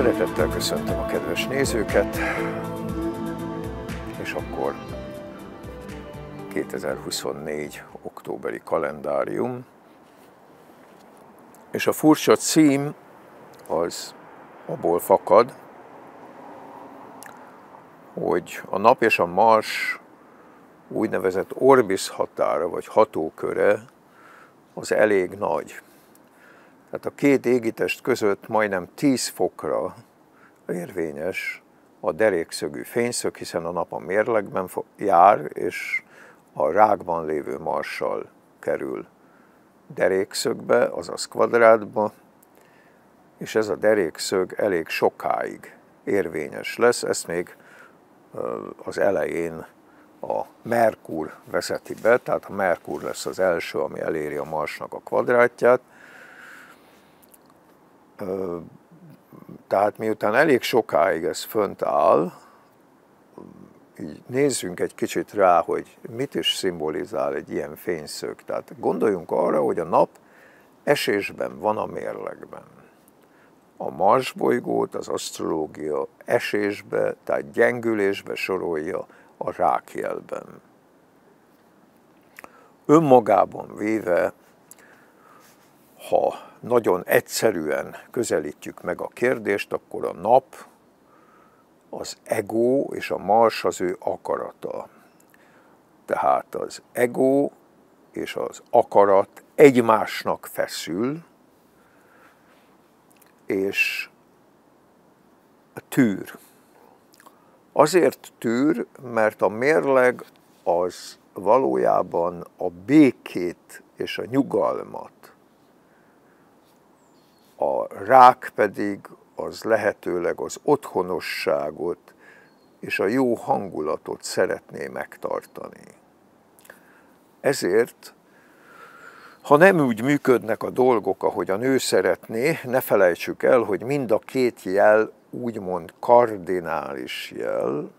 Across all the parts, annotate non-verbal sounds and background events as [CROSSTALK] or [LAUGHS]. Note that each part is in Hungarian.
Szeretettel köszöntöm a kedves nézőket, és akkor 2024. októberi kalendárium, és a furcsa cím az abból fakad, hogy a nap és a mars úgynevezett orbis határa, vagy hatóköre az elég nagy. Tehát a két égitest között majdnem 10 fokra érvényes a derékszögű fényszög, hiszen a nap a mérlegben jár, és a rákban lévő marssal kerül derékszögbe, azaz kvadrátba, és ez a derékszög elég sokáig érvényes lesz, ezt még az elején a Merkur vezeti be, tehát a Merkur lesz az első, ami eléri a Marsnak a kvadrátját. Tehát miután elég sokáig ez fönt áll, így nézzünk egy kicsit rá, hogy mit is szimbolizál egy ilyen fényszög. Tehát gondoljunk arra, hogy a nap esésben van a mérlegben. A Mars bolygót az asztrológia esésbe, tehát gyengülésbe sorolja a rákjelben. Önmagában véve, ha nagyon egyszerűen közelítjük meg a kérdést, akkor a nap az ego és a mars az ő akarata. Tehát az ego és az akarat egymásnak feszül, és tűr. Azért tűr, mert a mérleg az valójában a békét és a nyugalmat, a rák pedig az lehetőleg az otthonosságot és a jó hangulatot szeretné megtartani. Ezért, ha nem úgy működnek a dolgok, ahogy a nő szeretné, ne felejtsük el, hogy mind a két jel úgymond kardinális jel,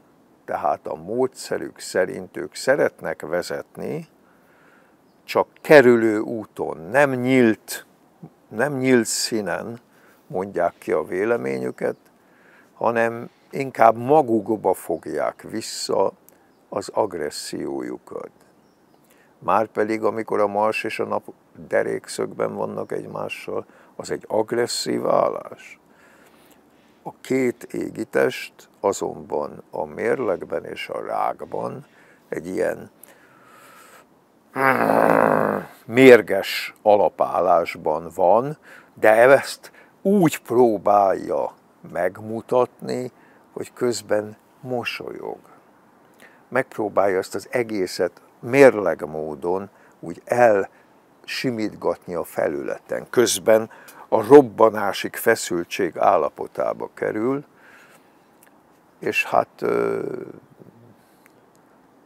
tehát a módszerük szerint ők szeretnek vezetni, csak kerülő úton, nem nyílt, nem nyílt színen mondják ki a véleményüket, hanem inkább magukba fogják vissza az agressziójukat. Márpedig, amikor a Mars és a nap derékszögben vannak egymással, az egy agresszív állás. A két égitest azonban a mérlegben és a rákban egy ilyen mérges alapállásban van, de ezt úgy próbálja megmutatni, hogy közben mosolyog. Megpróbálja ezt az egészet mérleg módon úgy elsimítgatni a felületen. Közben a robbanásig feszültség állapotába kerül, és hát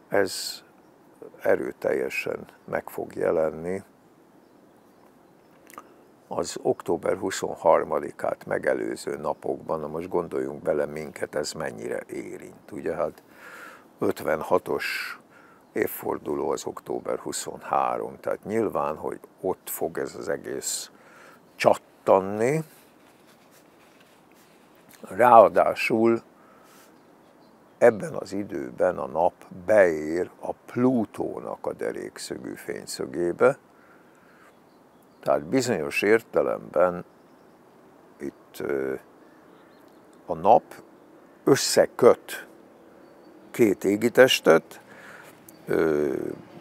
ez erőteljesen meg fog jelenni az október 23-át megelőző napokban, na most gondoljunk bele minket, ez mennyire érint. Ugye hát 56-os évforduló az október 23, tehát nyilván, hogy ott fog ez az egész csattanni. Ráadásul ebben az időben a nap beér a Plutónak a derékszögű fényszögébe, tehát bizonyos értelemben itt a nap összeköt két égitestet,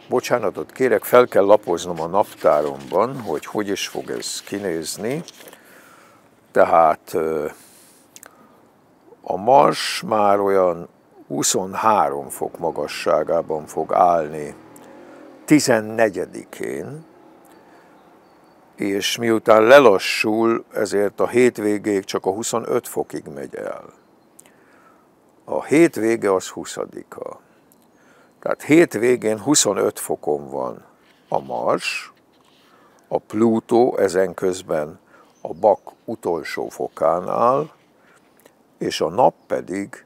bocsánatot kérek, fel kell lapoznom a naptáromban, hogy hogy is fog ez kinézni. Tehát a Mars már olyan 23 fok magasságában fog állni 14-én, és miután lelassul, ezért a hétvégéig csak a 25 fokig megy el. A hétvége az 20-a. Tehát hétvégén 25 fokon van a Mars, a Plutó ezen közben a Bak utolsó fokán áll, és a nap pedig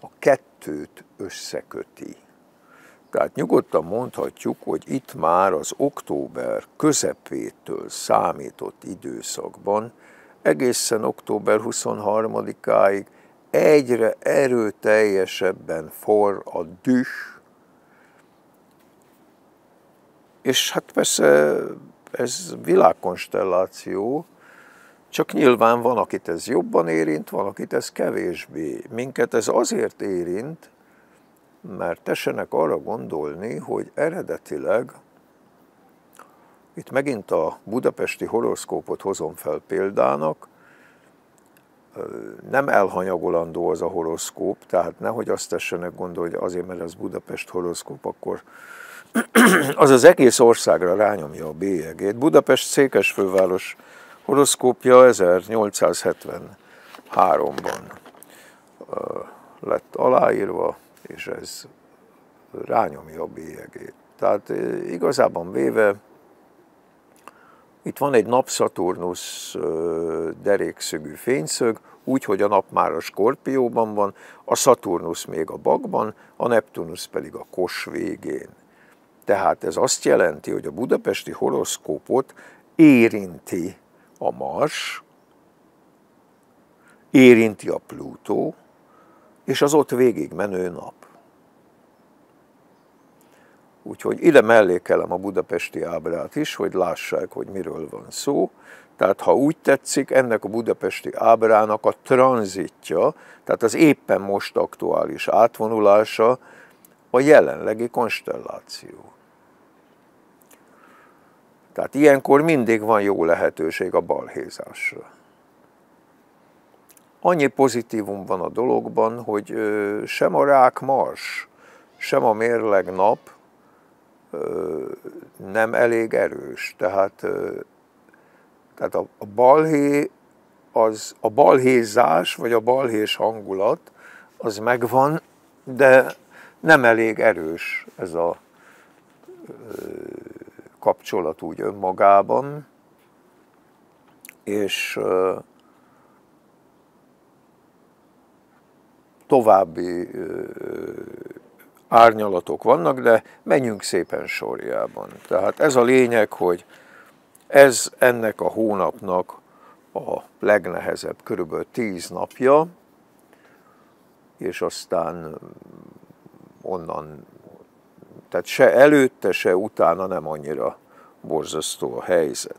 a kettőt összeköti. Tehát nyugodtan mondhatjuk, hogy itt már az október közepétől számított időszakban egészen október 23-áig egyre erőteljesebben for a düh, és hát persze ez világkonstelláció, csak nyilván van, akit ez jobban érint, van, akit ez kevésbé. Minket ez azért érint, mert tessenek arra gondolni, hogy eredetileg, itt megint a budapesti horoszkópot hozom fel példának, nem elhanyagolandó az a horoszkóp, tehát nehogy azt tessenek gondolni, hogy azért, mert ez Budapest horoszkóp, akkor [CLEARS THROAT] az az egész országra rányomja a bélyegét. Budapest székesfőváros horoszkópja 1873-ban lett aláírva, és ez rányomja a bélyegét. Tehát igazában véve itt van egy nap-Szaturnusz derékszögű fényszög, úgy, hogy a nap már a skorpióban van, a Szaturnusz még a bakban, a Neptunusz pedig a kos végén. Tehát ez azt jelenti, hogy a budapesti horoszkópot érinti a Mars, érinti a Plutó, és az ott végig menő nap. Úgyhogy ide mellékelem a budapesti ábrát is, hogy lássák, hogy miről van szó. Tehát ha úgy tetszik, ennek a budapesti ábrának a tranzitja, tehát az éppen most aktuális átvonulása a jelenlegi konstelláció. Tehát ilyenkor mindig van jó lehetőség a balhézásra. Annyi pozitívum van a dologban, hogy sem a rák mars, sem a mérleg nap nem elég erős. Tehát, tehát a, balhé, az, a balhézás, vagy a balhés hangulat, az megvan, de nem elég erős ez a kapcsolat úgy önmagában, és további árnyalatok vannak, de menjünk szépen sorjában. Tehát ez a lényeg, hogy ez ennek a hónapnak a legnehezebb, körülbelül tíz napja, és aztán onnan, tehát se előtte, se utána nem annyira borzasztó a helyzet.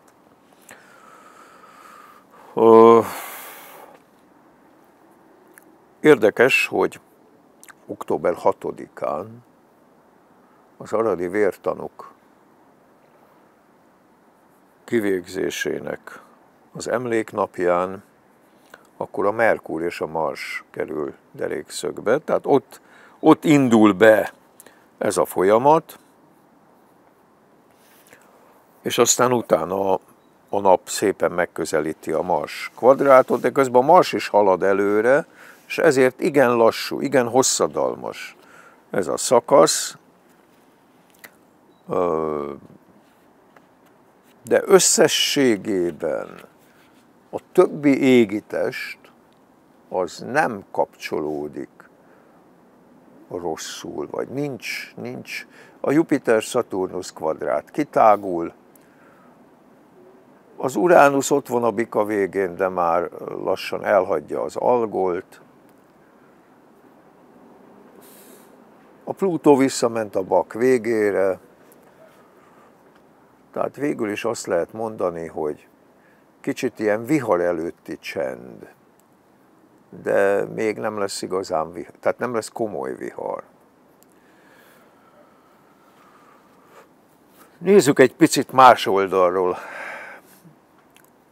Érdekes, hogy október 6-án az aradi vértanuk kivégzésének az emléknapján, akkor a Merkur és a Mars kerül derékszögbe, tehát ott, ott indul be ez a folyamat, és aztán utána a, nap szépen megközelíti a Mars kvadrátot, de közben a Mars is halad előre, és ezért igen lassú, igen hosszadalmas ez a szakasz, de összességében a többi égitest az nem kapcsolódik rosszul, vagy nincs, nincs. A Jupiter-Saturnus kvadrát kitágul, az Uránusz ott van a bika végén, de már lassan elhagyja az algolt, A Plutó visszament a bak végére, tehát végül is azt lehet mondani, hogy kicsit ilyen vihar előtti csend, de még nem lesz igazán vihar, tehát nem lesz komoly vihar. Nézzük egy picit más oldalról.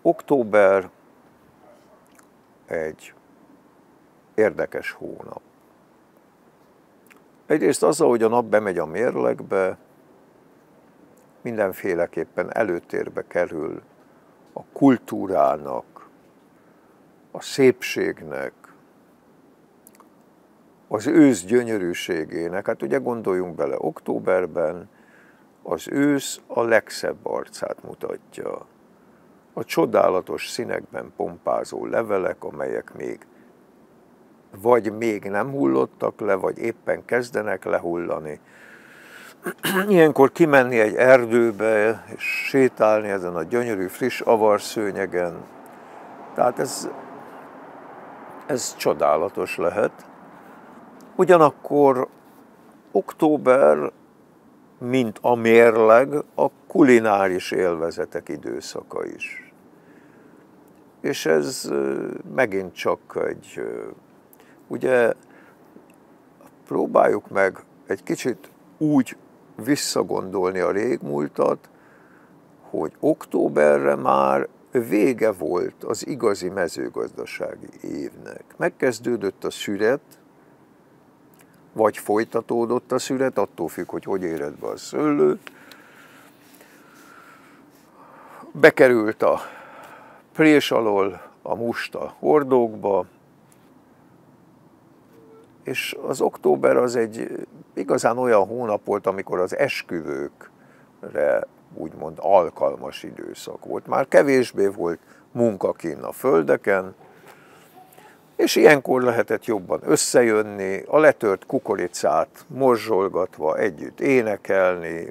Október egy érdekes hónap. Egyrészt az, hogy a nap bemegy a mérlegbe, mindenféleképpen előtérbe kerül a kultúrának, a szépségnek, az ősz gyönyörűségének. Hát ugye gondoljunk bele, októberben az ősz a legszebb arcát mutatja. A csodálatos színekben pompázó levelek, amelyek még vagy még nem hullottak le, vagy éppen kezdenek lehullani. [CLEARS THROAT] Ilyenkor kimenni egy erdőbe, és sétálni ezen a gyönyörű, friss avarszőnyegen, Tehát ez, ez csodálatos lehet. Ugyanakkor október, mint a mérleg, a kulináris élvezetek időszaka is. És ez megint csak egy, ugye próbáljuk meg egy kicsit úgy visszagondolni a régmúltat, hogy októberre már vége volt az igazi mezőgazdasági évnek. Megkezdődött a szüret, vagy folytatódott a szüret, attól függ, hogy hogy éred be a szőlőt. Bekerült a prés alól a musta hordókba, és az október az egy igazán olyan hónap volt, amikor az esküvőkre úgymond alkalmas időszak volt. Már kevésbé volt munka kinn a földeken, és ilyenkor lehetett jobban összejönni, a letört kukoricát morzsolgatva együtt énekelni,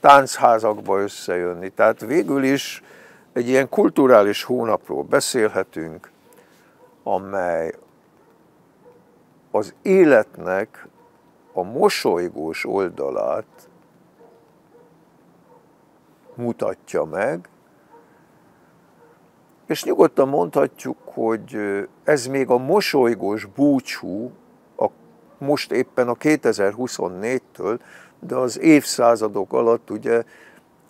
táncházakba összejönni. Tehát végül is egy ilyen kulturális hónapról beszélhetünk, amely az életnek a mosolygós oldalát mutatja meg, és nyugodtan mondhatjuk, hogy ez még a mosolygós búcsú, a, most éppen a 2024-től, de az évszázadok alatt ugye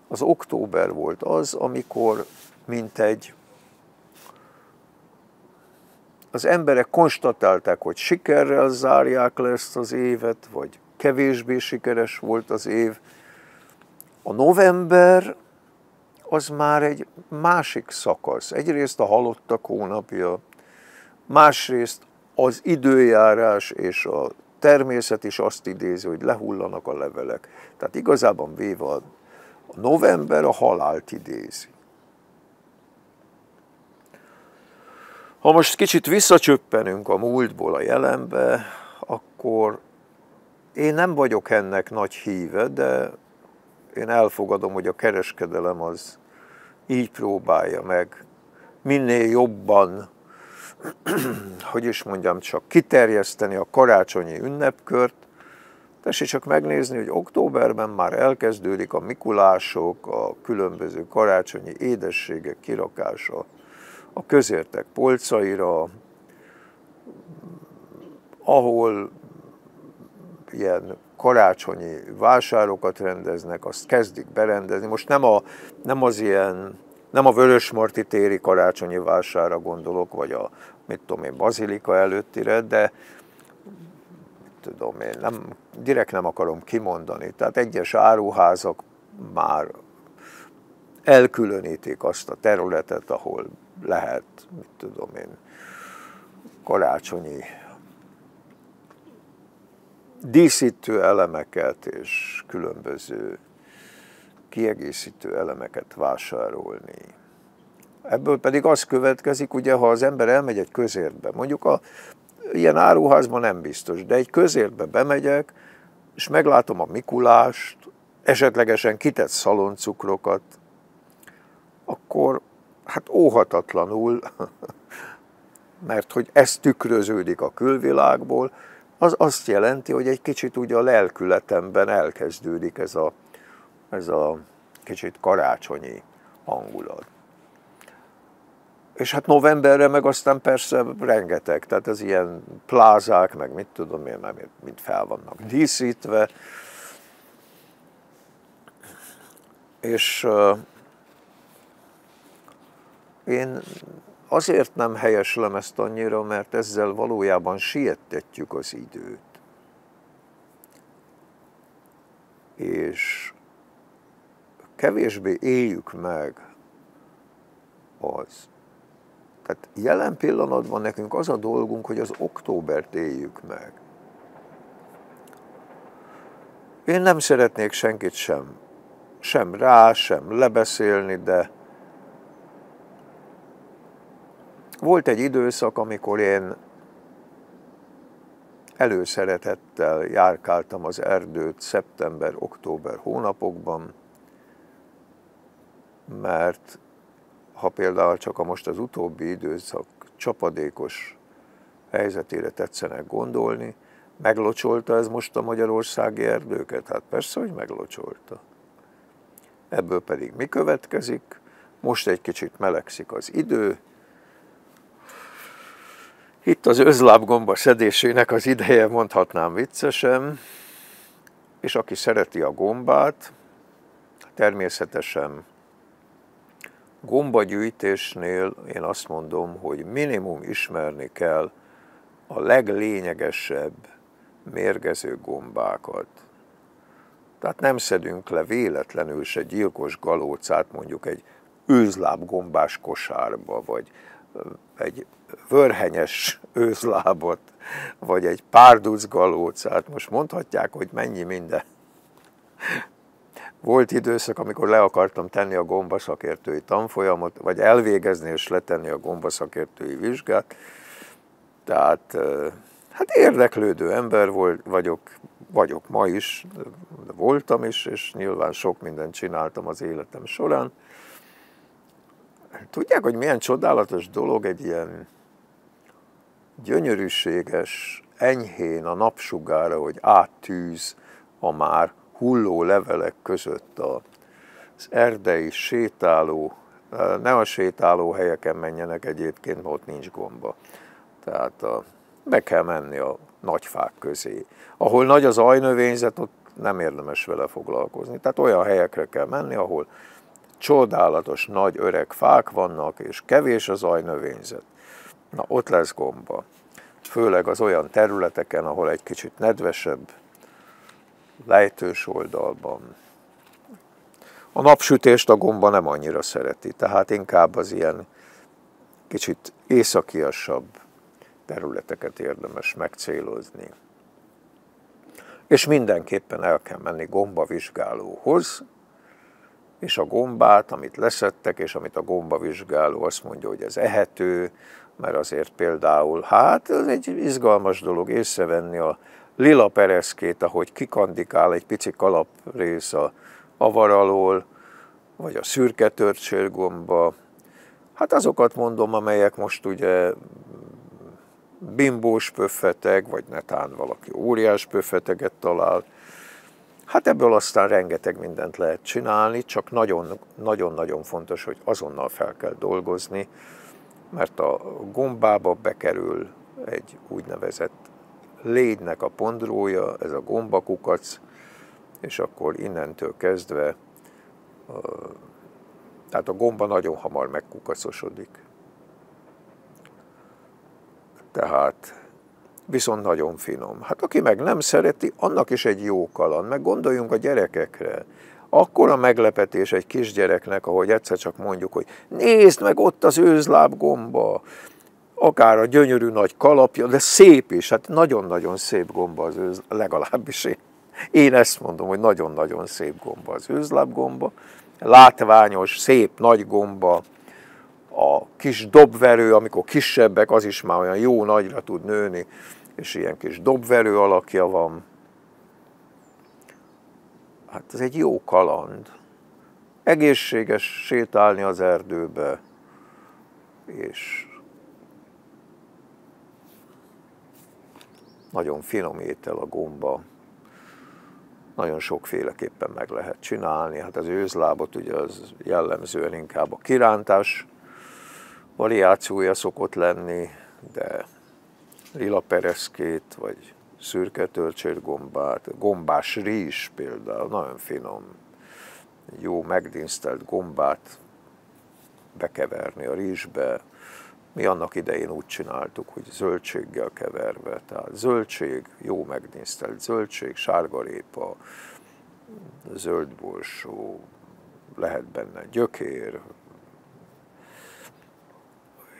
az október volt az, amikor mint egy az emberek konstatálták, hogy sikerrel zárják le ezt az évet, vagy kevésbé sikeres volt az év. A november az már egy másik szakasz. Egyrészt a halottak hónapja, másrészt az időjárás és a természet is azt idézi, hogy lehullanak a levelek. Tehát igazában véve a november a halált idézi. Ha most kicsit visszacsöppenünk a múltból a jelenbe, akkor én nem vagyok ennek nagy híve, de én elfogadom, hogy a kereskedelem az így próbálja meg minél jobban, [CLEARS THROAT] hogy is mondjam, csak kiterjeszteni a karácsonyi ünnepkört. Tessék csak megnézni, hogy októberben már elkezdődik a mikulások, a különböző karácsonyi édességek kirakása a közértek polcaira, ahol ilyen karácsonyi vásárokat rendeznek, azt kezdik berendezni. Most nem, a, nem az ilyen, nem a Vörösmarty téri karácsonyi vására gondolok, vagy a, mit tudom én, bazilika előttire, de tudom én, nem, direkt nem akarom kimondani. Tehát egyes áruházak már elkülönítik azt a területet, ahol lehet, mit tudom én, karácsonyi díszítő elemeket és különböző kiegészítő elemeket vásárolni. Ebből pedig az következik, ugye, ha az ember elmegy egy közértbe, mondjuk a ilyen áruházban nem biztos, de egy közértbe bemegyek, és meglátom a Mikulást, esetlegesen kitett szaloncukrokat, akkor hát óhatatlanul, [LAUGHS] mert hogy ez tükröződik a külvilágból, az azt jelenti, hogy egy kicsit ugye a lelkületemben elkezdődik ez a, ez a kicsit karácsonyi hangulat. És hát novemberre meg aztán persze rengeteg, tehát ez ilyen plázák, meg mit tudom én, nem, mint fel vannak díszítve. És uh, én azért nem helyeslem ezt annyira, mert ezzel valójában siettetjük az időt. És kevésbé éljük meg az. Tehát jelen pillanatban nekünk az a dolgunk, hogy az októbert éljük meg. Én nem szeretnék senkit sem, sem rá, sem lebeszélni, de Volt egy időszak, amikor én előszeretettel járkáltam az erdőt szeptember-október hónapokban, mert ha például csak a most az utóbbi időszak csapadékos helyzetére tetszenek gondolni, meglocsolta ez most a magyarországi erdőket? Hát persze, hogy meglocsolta. Ebből pedig mi következik? Most egy kicsit melegszik az idő, itt az özlábgomba szedésének az ideje, mondhatnám viccesen, és aki szereti a gombát, természetesen gombagyűjtésnél én azt mondom, hogy minimum ismerni kell a leglényegesebb mérgező gombákat. Tehát nem szedünk le véletlenül se gyilkos galócát mondjuk egy őzlábgombás kosárba, vagy egy vörhenyes őzlábot, vagy egy párduc galócát. Most mondhatják, hogy mennyi minden. Volt időszak, amikor le akartam tenni a gombaszakértői tanfolyamot, vagy elvégezni és letenni a gombaszakértői vizsgát. Tehát hát érdeklődő ember volt, vagyok, vagyok ma is, voltam is, és nyilván sok mindent csináltam az életem során. Tudják, hogy milyen csodálatos dolog egy ilyen gyönyörűséges, enyhén a napsugára, hogy áttűz a már hulló levelek között az erdei sétáló, ne a sétáló helyeken menjenek egyébként, mert ott nincs gomba. Tehát a, be kell menni a nagy fák közé. Ahol nagy az ajnövényzet, ott nem érdemes vele foglalkozni. Tehát olyan helyekre kell menni, ahol csodálatos nagy öreg fák vannak, és kevés az ajnövényzet. Na, ott lesz gomba. Főleg az olyan területeken, ahol egy kicsit nedvesebb, lejtős oldalban. A napsütést a gomba nem annyira szereti, tehát inkább az ilyen kicsit északiasabb területeket érdemes megcélozni. És mindenképpen el kell menni gombavizsgálóhoz, és a gombát, amit leszettek, és amit a gombavizsgáló azt mondja, hogy ez ehető, mert azért például, hát ez egy izgalmas dolog észrevenni a lila pereszkét, ahogy kikandikál egy pici kalaprész a avar alól, vagy a szürke törcsérgomba. Hát azokat mondom, amelyek most ugye bimbós pöffeteg, vagy netán valaki óriás pöffeteget talál. Hát ebből aztán rengeteg mindent lehet csinálni, csak nagyon-nagyon fontos, hogy azonnal fel kell dolgozni, mert a gombába bekerül egy úgynevezett légynek a pondrója, ez a gombakukac, és akkor innentől kezdve, tehát a gomba nagyon hamar megkukacosodik. Tehát viszont nagyon finom. Hát aki meg nem szereti, annak is egy jó kaland. Meg gondoljunk a gyerekekre. Akkor a meglepetés egy kisgyereknek, ahogy egyszer csak mondjuk, hogy nézd meg ott az őzláb gomba, akár a gyönyörű nagy kalapja, de szép is, hát nagyon-nagyon szép gomba az őz, legalábbis én. Én ezt mondom, hogy nagyon-nagyon szép gomba az őzlábgomba, látványos, szép, nagy gomba, a kis dobverő, amikor kisebbek, az is már olyan jó nagyra tud nőni, és ilyen kis dobverő alakja van. Hát ez egy jó kaland. Egészséges sétálni az erdőbe, és nagyon finom étel a gomba, nagyon sokféleképpen meg lehet csinálni. Hát az őzlábot ugye az jellemzően inkább a kirántás variációja szokott lenni, de lila pereszkét, vagy szürke gombát, gombás rizs például, nagyon finom, jó megdinsztelt gombát bekeverni a rizsbe, mi annak idején úgy csináltuk, hogy zöldséggel keverve, tehát zöldség, jó megnéztelt zöldség, sárgarépa, zöldborsó, lehet benne gyökér,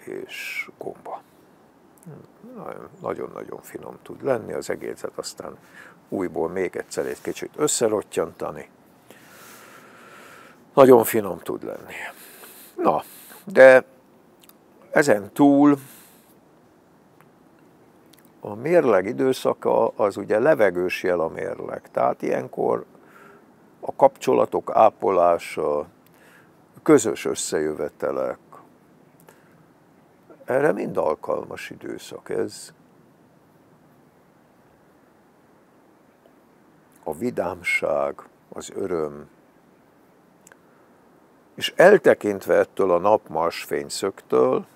és gomba. Nagyon-nagyon finom tud lenni, az egészet aztán újból még egyszer egy kicsit összerottyantani. Nagyon finom tud lenni. Na, de ezen túl a mérleg időszaka az ugye levegős jel a mérleg, tehát ilyenkor a kapcsolatok ápolása, közös összejövetelek, erre mind alkalmas időszak ez. A vidámság, az öröm, és eltekintve ettől a napmars fényszögtől,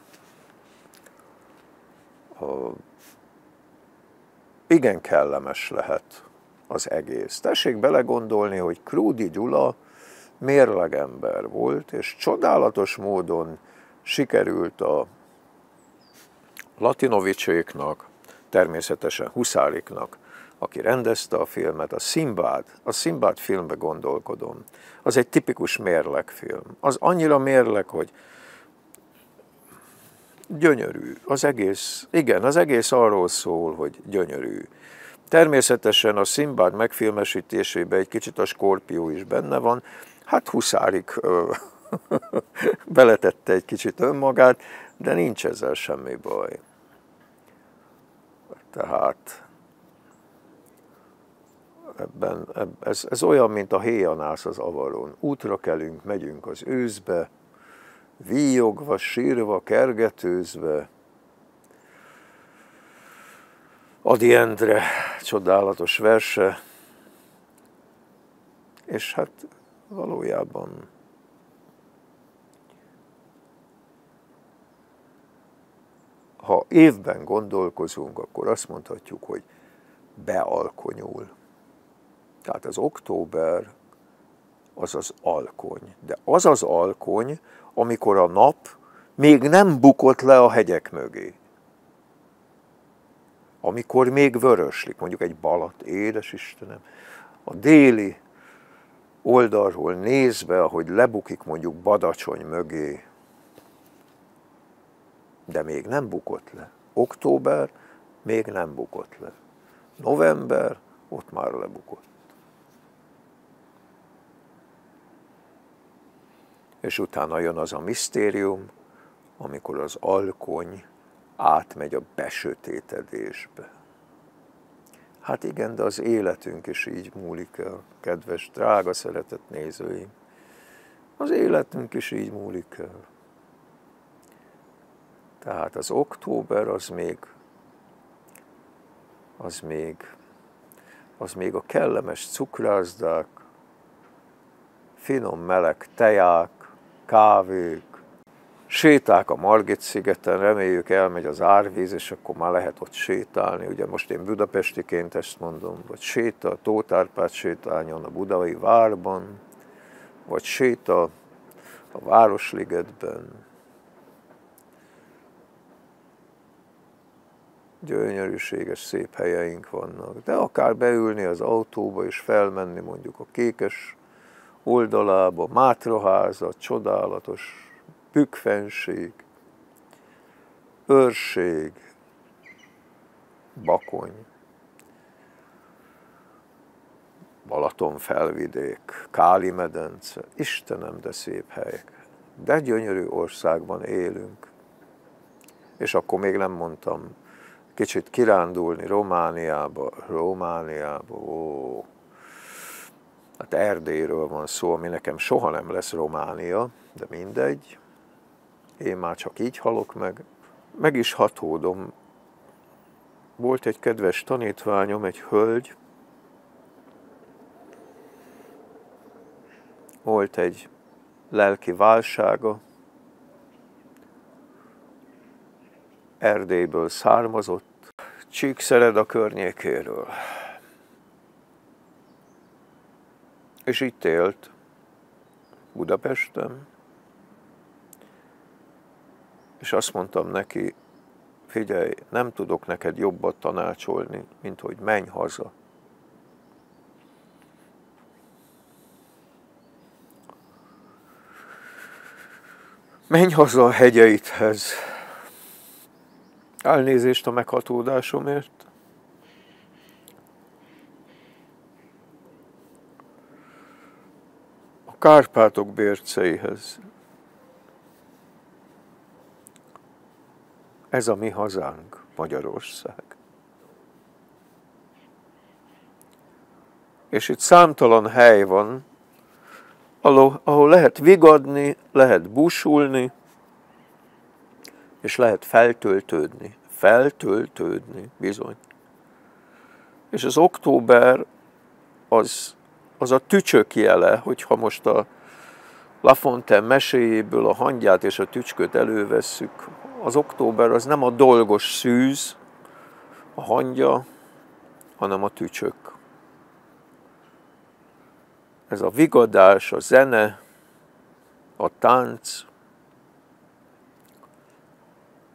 igen kellemes lehet az egész. Tessék belegondolni, hogy Krúdi Gyula mérlegember volt, és csodálatos módon sikerült a Latinovicséknak, természetesen Huszáriknak, aki rendezte a filmet, a Szimbád, a Szimbád filmbe gondolkodom. Az egy tipikus mérlegfilm. Az annyira mérleg, hogy gyönyörű. Az egész, igen, az egész arról szól, hogy gyönyörű. Természetesen a Szimbád megfilmesítésében egy kicsit a Skorpió is benne van, hát Huszárik [LAUGHS] beletette egy kicsit önmagát, de nincs ezzel semmi baj. Tehát ebben, ez, ez olyan, mint a héjanász az avaron. Útra kelünk, megyünk az őszbe, víjogva, sírva, kergetőzve. Adi Endre csodálatos verse, és hát valójában ha évben gondolkozunk, akkor azt mondhatjuk, hogy bealkonyul. Tehát az október az az alkony. De az az alkony, amikor a nap még nem bukott le a hegyek mögé. Amikor még vöröslik, mondjuk egy balat, édes Istenem, a déli oldalról nézve, ahogy lebukik mondjuk Badacsony mögé, de még nem bukott le. Október még nem bukott le. November ott már lebukott. és utána jön az a misztérium, amikor az alkony átmegy a besötétedésbe. Hát igen, de az életünk is így múlik el, kedves, drága, szeretett nézőim. Az életünk is így múlik el. Tehát az október az még, az még, az még a kellemes cukrászdák, finom meleg teják, kávék, séták a Margit-szigeten, reméljük elmegy az árvíz, és akkor már lehet ott sétálni. Ugye most én budapestiként ezt mondom, vagy séta, Tótárpát sétáljon a budai várban, vagy séta a Városligetben. Gyönyörűséges, szép helyeink vannak. De akár beülni az autóba és felmenni mondjuk a Kékes oldalába, Mátraháza, csodálatos bükkfenség, őrség, bakony, Balaton felvidék, Káli medence, Istenem, de szép helyek. De gyönyörű országban élünk. És akkor még nem mondtam, kicsit kirándulni Romániába, Romániába, ó, hát Erdélyről van szó, ami nekem soha nem lesz Románia, de mindegy. Én már csak így halok meg. Meg is hatódom. Volt egy kedves tanítványom, egy hölgy, volt egy lelki válsága, Erdélyből származott, Csíkszered a környékéről. és itt élt Budapesten, és azt mondtam neki, figyelj, nem tudok neked jobbat tanácsolni, mint hogy menj haza. Menj haza a hegyeidhez. Elnézést a meghatódásomért. Kárpátok bérceihez. Ez a mi hazánk, Magyarország. És itt számtalan hely van, ahol lehet vigadni, lehet busulni, és lehet feltöltődni, feltöltődni, bizony. És az október az, az a tücsök jele, hogyha most a Lafontaine meséjéből a hangyát és a tücsköt elővesszük, az október az nem a dolgos szűz, a hangya, hanem a tücsök. Ez a vigadás, a zene, a tánc.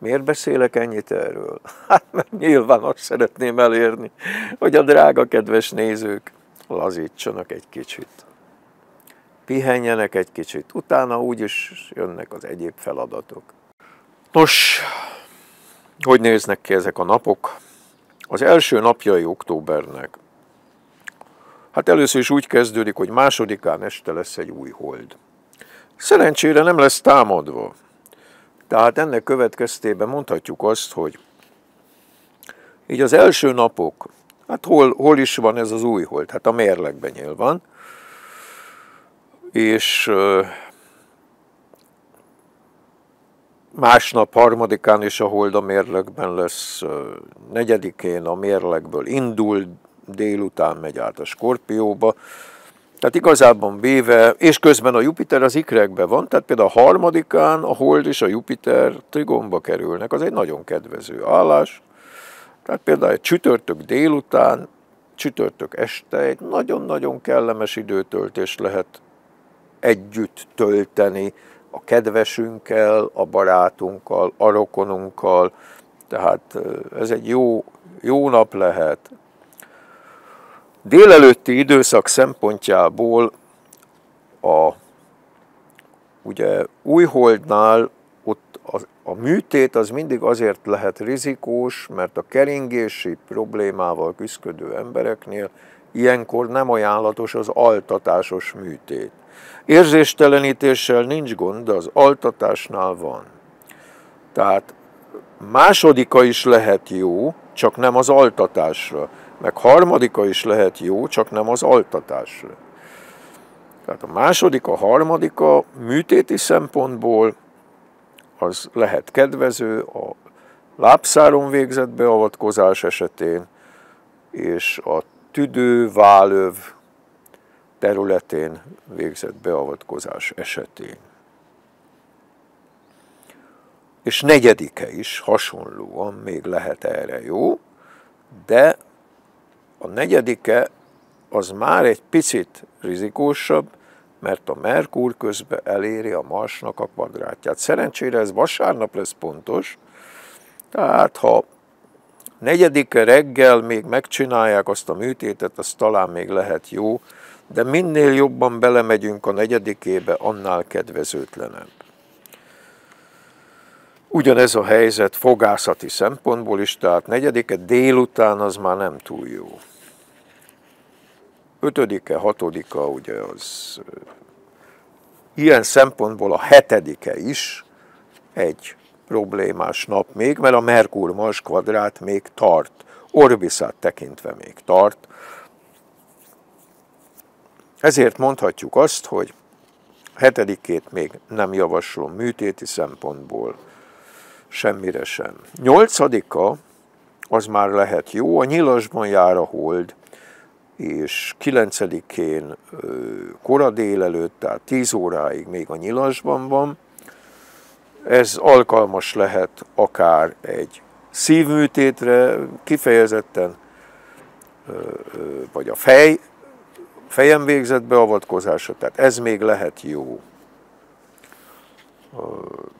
Miért beszélek ennyit erről? [LAUGHS] Hát mert nyilván azt szeretném elérni, hogy a drága kedves nézők lazítsanak egy kicsit. Pihenjenek egy kicsit, utána úgyis jönnek az egyéb feladatok. Nos, hogy néznek ki ezek a napok? Az első napjai októbernek. Hát először is úgy kezdődik, hogy másodikán este lesz egy új hold. Szerencsére nem lesz támadva. Tehát ennek következtében mondhatjuk azt, hogy így az első napok, hát hol, hol is van ez az új hold? Hát a mérlegben nyilván. És másnap harmadikán is a hold a mérlegben lesz, negyedikén a mérlegből indul, délután megy át a Skorpióba, tehát igazában véve, és közben a Jupiter az ikrekben van, tehát például a harmadikán a Hold és a Jupiter trigomba kerülnek, az egy nagyon kedvező állás. Tehát például egy csütörtök délután, csütörtök este egy nagyon-nagyon kellemes időtöltés lehet együtt tölteni a kedvesünkkel, a barátunkkal, a rokonunkkal, tehát ez egy jó, jó nap lehet, Délelőtti időszak szempontjából a ugye újholdnál ott a, a műtét az mindig azért lehet rizikós, mert a keringési problémával küzdő embereknél ilyenkor nem ajánlatos az altatásos műtét. Érzéstelenítéssel nincs gond, de az altatásnál van. Tehát másodika is lehet jó, csak nem az altatásra meg harmadika is lehet jó, csak nem az altatásra. Tehát a második, a harmadika műtéti szempontból az lehet kedvező a lábszáron végzett beavatkozás esetén, és a tüdő, válöv területén végzett beavatkozás esetén. És negyedike is hasonlóan még lehet erre jó, de a negyedike az már egy picit rizikósabb, mert a Merkur közben eléri a Marsnak a kvadrátját. Szerencsére ez vasárnap lesz pontos, tehát ha negyedike reggel még megcsinálják azt a műtétet, az talán még lehet jó, de minél jobban belemegyünk a negyedikébe, annál kedvezőtlenebb. Ugyanez a helyzet fogászati szempontból is, tehát negyedike délután az már nem túl jó. Ötödike, hatodika, ugye az ilyen szempontból a hetedike is egy problémás nap még, mert a Merkur-Mars kvadrát még tart, Orbiszát tekintve még tart. Ezért mondhatjuk azt, hogy hetedikét még nem javaslom műtéti szempontból, semmire sem. Nyolcadika, az már lehet jó, a nyilasban jár a hold, és kilencedikén kora délelőtt, tehát 10 óráig még a nyilasban van. Ez alkalmas lehet akár egy szívműtétre, kifejezetten, vagy a fej, fejem végzett beavatkozása, tehát ez még lehet jó.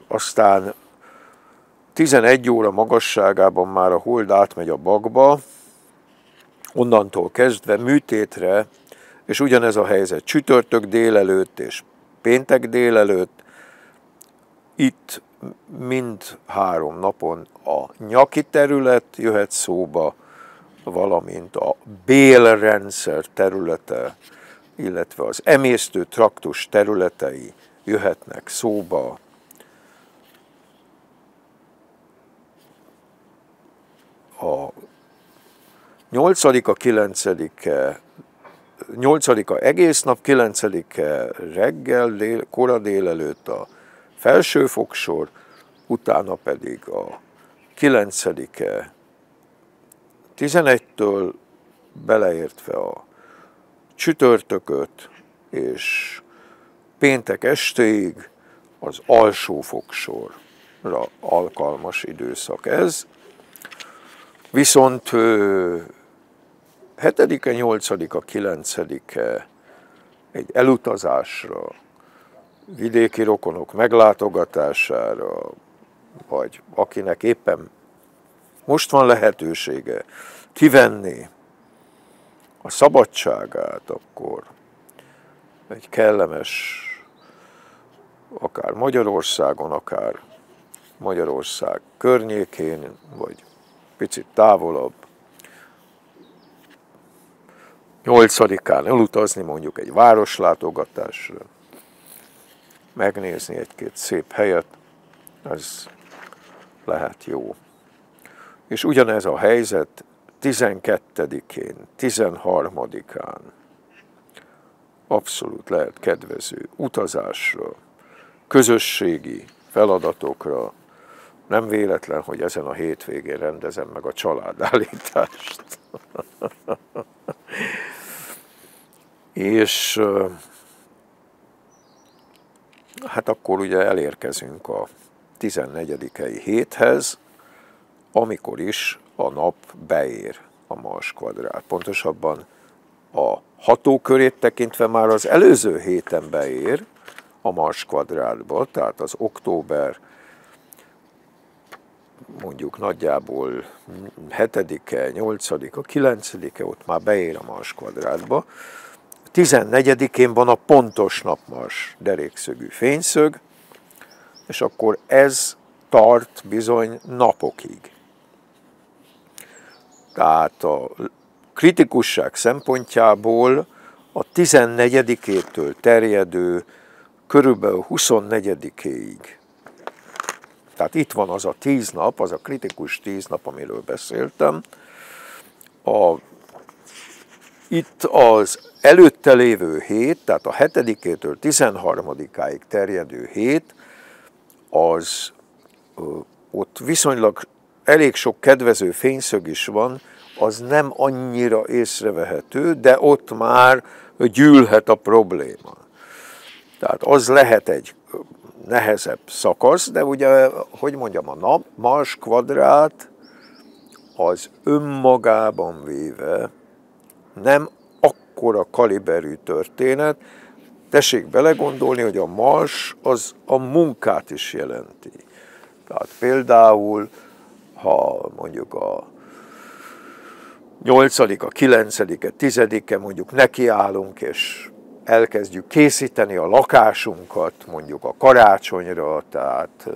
Aztán 11 óra magasságában már a hold átmegy a bagba, onnantól kezdve műtétre, és ugyanez a helyzet. Csütörtök délelőtt és péntek délelőtt, itt mind három napon a nyaki terület jöhet szóba, valamint a bélrendszer területe, illetve az emésztő traktus területei jöhetnek szóba, a nyolcadika, kilencedike, nyolcadika egész nap, kilencedike reggel, dél, kora délelőtt a felső fogsor, utána pedig a 9-e 11-től beleértve a csütörtököt, és péntek estéig az alsó fogsorra alkalmas időszak ez. Viszont 7-e, 8-a, 9-e egy elutazásra, vidéki rokonok meglátogatására, vagy akinek éppen most van lehetősége kivenni a szabadságát, akkor egy kellemes, akár Magyarországon, akár Magyarország környékén, vagy picit távolabb, nyolcadikán elutazni mondjuk egy városlátogatásra, megnézni egy-két szép helyet, ez lehet jó. És ugyanez a helyzet 12-én, 13-án abszolút lehet kedvező utazásra, közösségi feladatokra, nem véletlen, hogy ezen a hétvégén rendezem meg a családállítást. És hát akkor ugye elérkezünk a 14. héthez, amikor is a nap beér a Mars kvadrát. Pontosabban a hatókörét tekintve már az előző héten beér a Mars kvadrátba, tehát az október mondjuk nagyjából 7-e, 8-a, 9-e, ott már beér a Mars kvadrátba. 14-én van a pontos napmars derékszögű fényszög, és akkor ez tart bizony napokig. Tehát a kritikusság szempontjából a 14-től terjedő körülbelül 24-ig. Tehát itt van az a tíz nap, az a kritikus tíz nap, amiről beszéltem. A, itt az előtte lévő hét, tehát a 7-től 13-áig terjedő hét, az ott viszonylag elég sok kedvező fényszög is van, az nem annyira észrevehető, de ott már gyűlhet a probléma. Tehát az lehet egy nehezebb szakasz, de ugye, hogy mondjam, a nap, Mars kvadrát az önmagában véve nem akkora kaliberű történet, tessék belegondolni, hogy a Mars az a munkát is jelenti. Tehát például, ha mondjuk a 8 a 9 a 10 mondjuk nekiállunk, és elkezdjük készíteni a lakásunkat, mondjuk a karácsonyra, tehát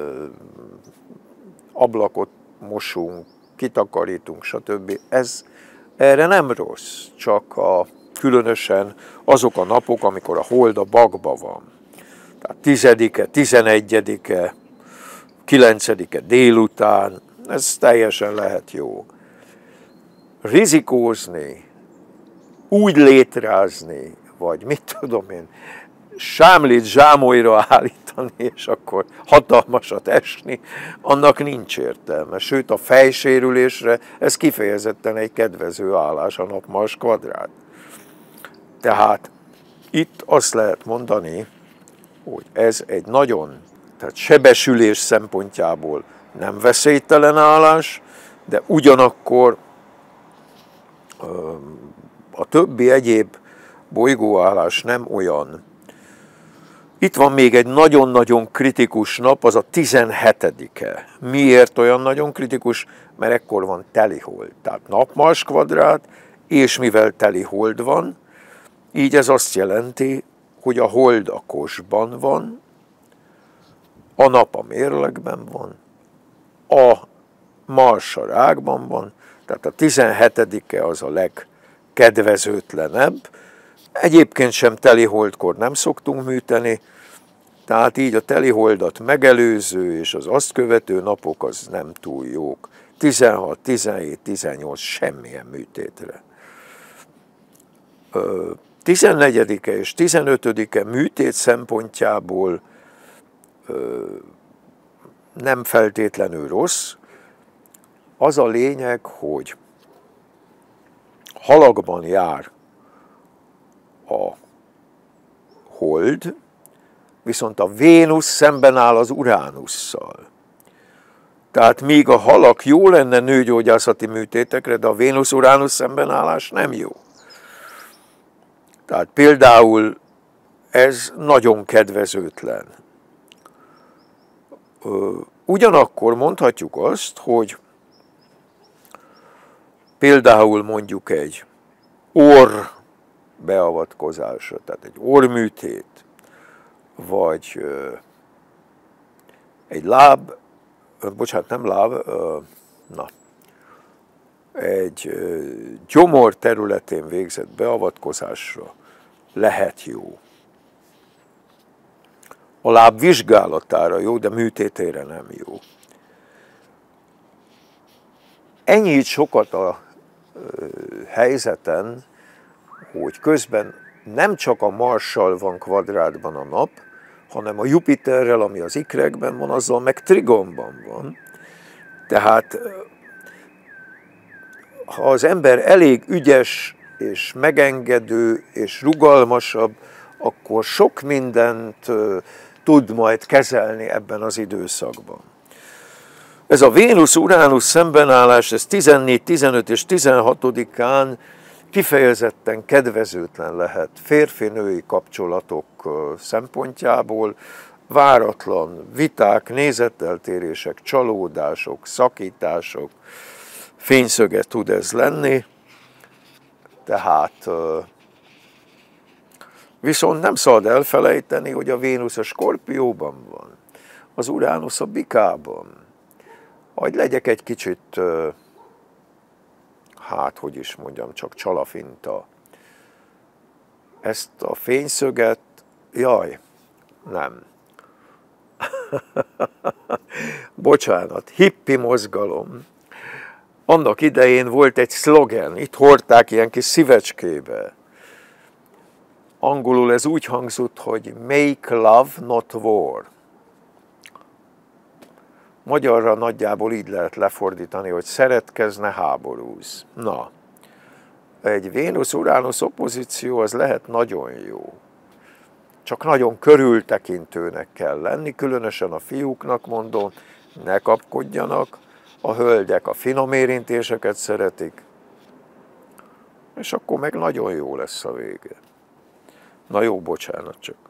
ablakot mosunk, kitakarítunk, stb. Ez erre nem rossz, csak a, különösen azok a napok, amikor a hold a bagba van. Tehát 10-e, 11-e, 9-e délután, ez teljesen lehet jó. Rizikózni, úgy létrázni, vagy mit tudom én, sámlit zsámolyra állítani, és akkor hatalmasat esni, annak nincs értelme. Sőt, a fejsérülésre ez kifejezetten egy kedvező állás a napmars kvadrát. Tehát itt azt lehet mondani, hogy ez egy nagyon, tehát sebesülés szempontjából nem veszélytelen állás, de ugyanakkor a többi egyéb bolygóállás nem olyan. Itt van még egy nagyon-nagyon kritikus nap, az a 17-e. Miért olyan nagyon kritikus? Mert ekkor van telihold, tehát napmars kvadrát, és mivel teli hold van, így ez azt jelenti, hogy a hold a kosban van, a nap a mérlegben van, a mars a rákban van, tehát a 17-e az a legkedvezőtlenebb, Egyébként sem teliholdkor nem szoktunk műteni, tehát így a teliholdat megelőző és az azt követő napok az nem túl jók. 16, 17, 18 semmilyen műtétre. 14-e és 15-e műtét szempontjából nem feltétlenül rossz. Az a lényeg, hogy halakban jár a hold, viszont a Vénusz szemben áll az Uránusszal. Tehát míg a halak jó lenne nőgyógyászati műtétekre, de a Vénusz-Uránusz szembenállás nem jó. Tehát például ez nagyon kedvezőtlen. Ugyanakkor mondhatjuk azt, hogy például mondjuk egy orr beavatkozásra, tehát egy orrműtét, vagy egy láb, bocsánat, nem láb, na, egy gyomor területén végzett beavatkozásra lehet jó. A láb vizsgálatára jó, de műtétére nem jó. Ennyit sokat a helyzeten, hogy közben nem csak a Marssal van kvadrátban a nap, hanem a Jupiterrel, ami az ikrekben van, azzal meg trigonban van. Tehát ha az ember elég ügyes és megengedő és rugalmasabb, akkor sok mindent tud majd kezelni ebben az időszakban. Ez a Vénusz-Uránusz szembenállás, ez 14, 15 és 16-án kifejezetten kedvezőtlen lehet férfi-női kapcsolatok szempontjából, váratlan viták, nézeteltérések, csalódások, szakítások, fényszöge tud ez lenni, tehát viszont nem szabad elfelejteni, hogy a Vénusz a skorpióban van, az Uránusz a bikában. Hogy legyek egy kicsit hát hogy is mondjam, csak csalafinta. Ezt a fényszöget, jaj, nem. [LAUGHS] Bocsánat, hippi mozgalom. Annak idején volt egy szlogen, itt hordták ilyen kis szívecskébe. Angolul ez úgy hangzott, hogy make love, not war. Magyarra nagyjából így lehet lefordítani, hogy szeretkezne háborúz. Na, egy Vénusz-Uránusz opozíció az lehet nagyon jó. Csak nagyon körültekintőnek kell lenni, különösen a fiúknak mondom, ne kapkodjanak, a hölgyek a finom érintéseket szeretik, és akkor meg nagyon jó lesz a vége. Na jó, bocsánat csak.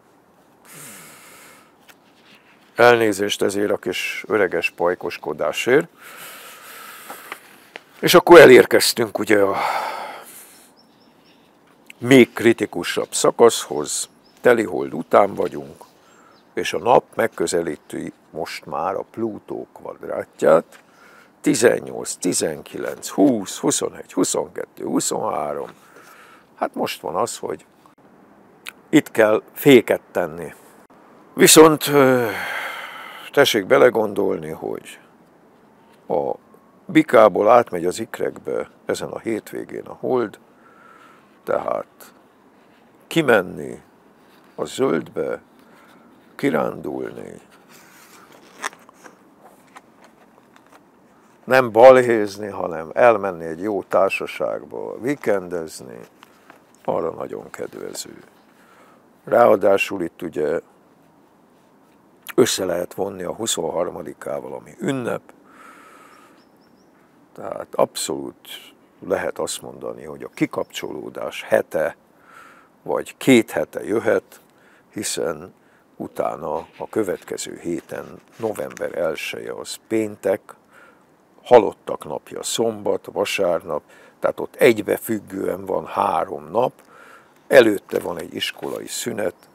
Elnézést ezért a kis öreges pajkoskodásért. És akkor elérkeztünk ugye a még kritikusabb szakaszhoz, telihold után vagyunk, és a nap megközelíti most már a Plutó kvadrátját, 18, 19, 20, 21, 22, 23. Hát most van az, hogy itt kell féket tenni. Viszont tessék belegondolni, hogy a bikából átmegy az ikrekbe ezen a hétvégén a hold, tehát kimenni a zöldbe, kirándulni, nem balhézni, hanem elmenni egy jó társaságba, vikendezni, arra nagyon kedvező. Ráadásul itt ugye össze lehet vonni a 23-ával, ami ünnep, tehát abszolút lehet azt mondani, hogy a kikapcsolódás hete, vagy két hete jöhet, hiszen utána a következő héten, november 1 az péntek, halottak napja szombat, vasárnap, tehát ott egybefüggően van három nap, előtte van egy iskolai szünet,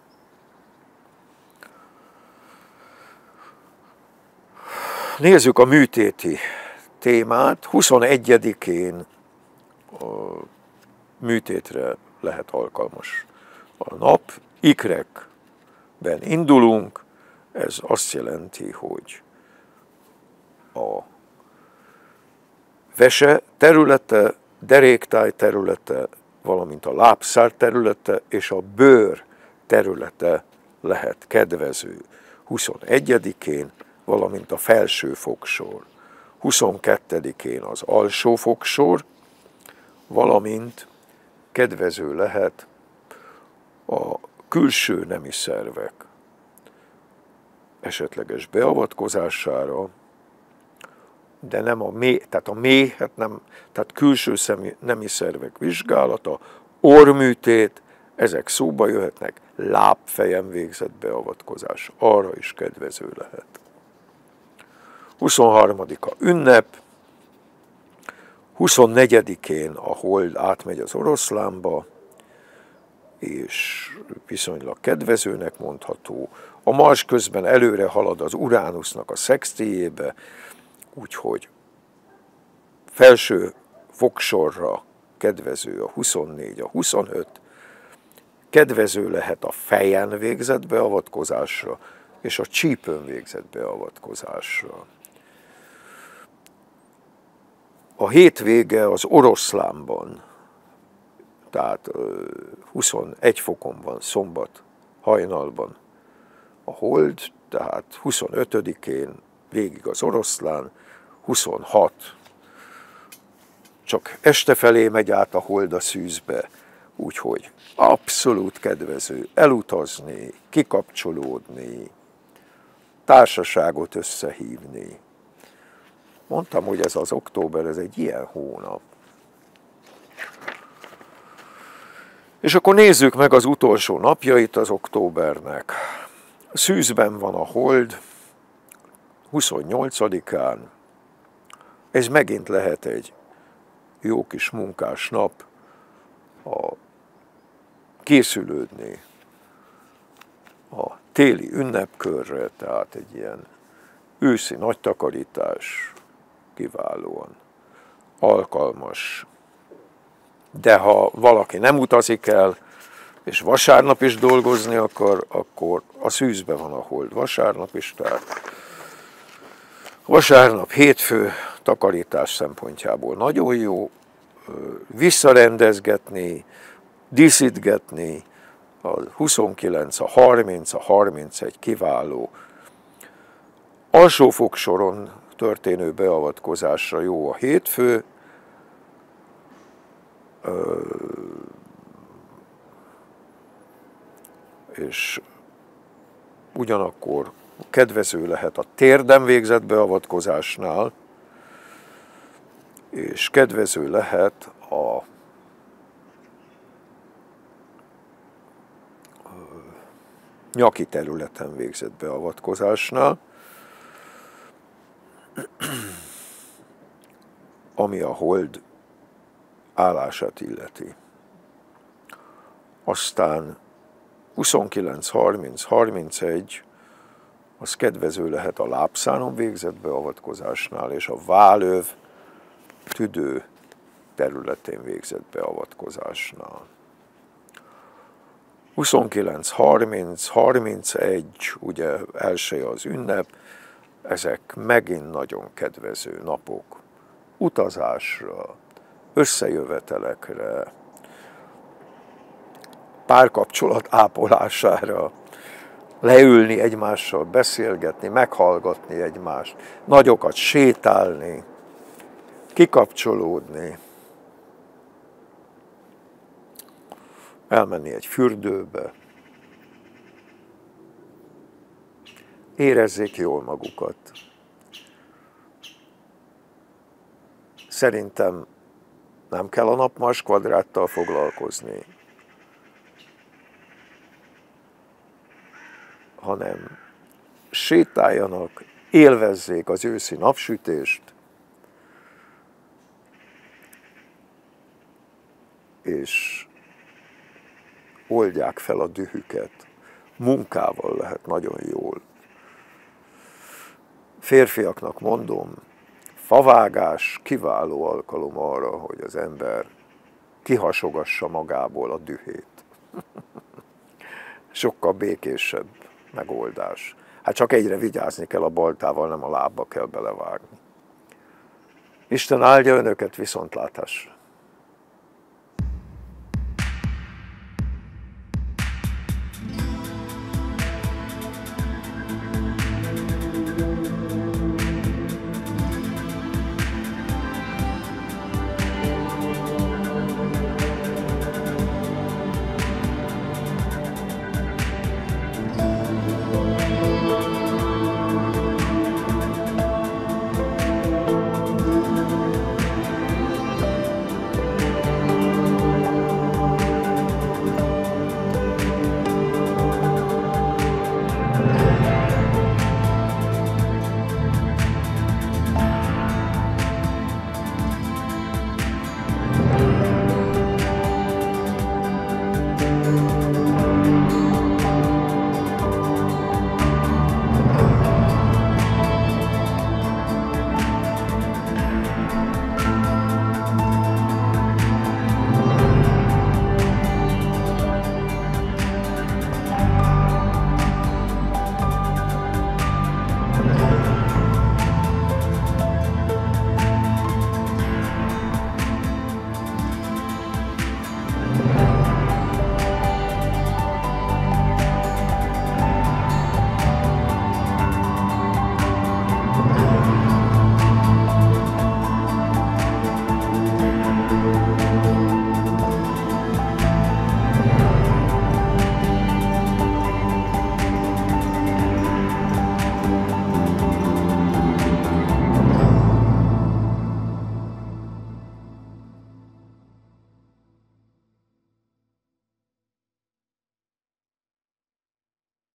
Nézzük a műtéti témát. 21-én a műtétre lehet alkalmas a nap. Ikrekben indulunk, ez azt jelenti, hogy a vese területe, deréktáj területe, valamint a lábszár területe és a bőr területe lehet kedvező. 21-én valamint a felső fogsor. 22-én az alsó fogsor, valamint kedvező lehet a külső nemi szervek esetleges beavatkozására, de nem a mély, tehát a mély, hát nem, tehát külső szemi, nemi szervek vizsgálata, orműtét, ezek szóba jöhetnek, lábfejem végzett beavatkozás, arra is kedvező lehet. 23-a ünnep, 24-én a hold átmegy az oroszlánba, és viszonylag kedvezőnek mondható. A Mars közben előre halad az Uránusznak a szextiébe, úgyhogy felső fogsorra kedvező a 24, a 25, kedvező lehet a fejen végzett beavatkozásra, és a csípőn végzett beavatkozásra. A hétvége az oroszlánban, tehát 21 fokon van szombat hajnalban. A hold, tehát 25-én végig az oroszlán, 26 csak este felé megy át a hold a szűzbe, úgyhogy abszolút kedvező elutazni, kikapcsolódni, társaságot összehívni. Mondtam, hogy ez az október, ez egy ilyen hónap. És akkor nézzük meg az utolsó napjait az októbernek. Szűzben van a hold, 28-án. Ez megint lehet egy jó kis munkás nap, a készülődni a téli ünnepkörre, tehát egy ilyen őszi nagy takarítás kiválóan alkalmas. De ha valaki nem utazik el, és vasárnap is dolgozni akar, akkor a szűzbe van a hold vasárnap is, tehát vasárnap, hétfő takarítás szempontjából nagyon jó, visszarendezgetni, díszítgetni, a 29, a 30, a 31 kiváló. Alsó fogsoron történő beavatkozásra jó a hétfő, és ugyanakkor kedvező lehet a térden végzett beavatkozásnál, és kedvező lehet a nyaki területen végzett beavatkozásnál, ami a hold állását illeti. Aztán 29, 30, 31, az kedvező lehet a lábszánon végzett beavatkozásnál, és a vállöv tüdő területén végzett beavatkozásnál. 29, 30, 31, ugye első az ünnep, ezek megint nagyon kedvező napok. Utazásra, összejövetelekre, párkapcsolat ápolására, leülni egymással, beszélgetni, meghallgatni egymást, nagyokat sétálni, kikapcsolódni, elmenni egy fürdőbe, érezzék jól magukat. Szerintem nem kell a napmas kvadráttal foglalkozni, hanem sétáljanak, élvezzék az őszi napsütést, és oldják fel a dühüket. Munkával lehet nagyon jól. Férfiaknak mondom, favágás kiváló alkalom arra, hogy az ember kihasogassa magából a dühét. Sokkal békésebb megoldás. Hát csak egyre vigyázni kell a baltával, nem a lábba kell belevágni. Isten áldja önöket viszontlátásra!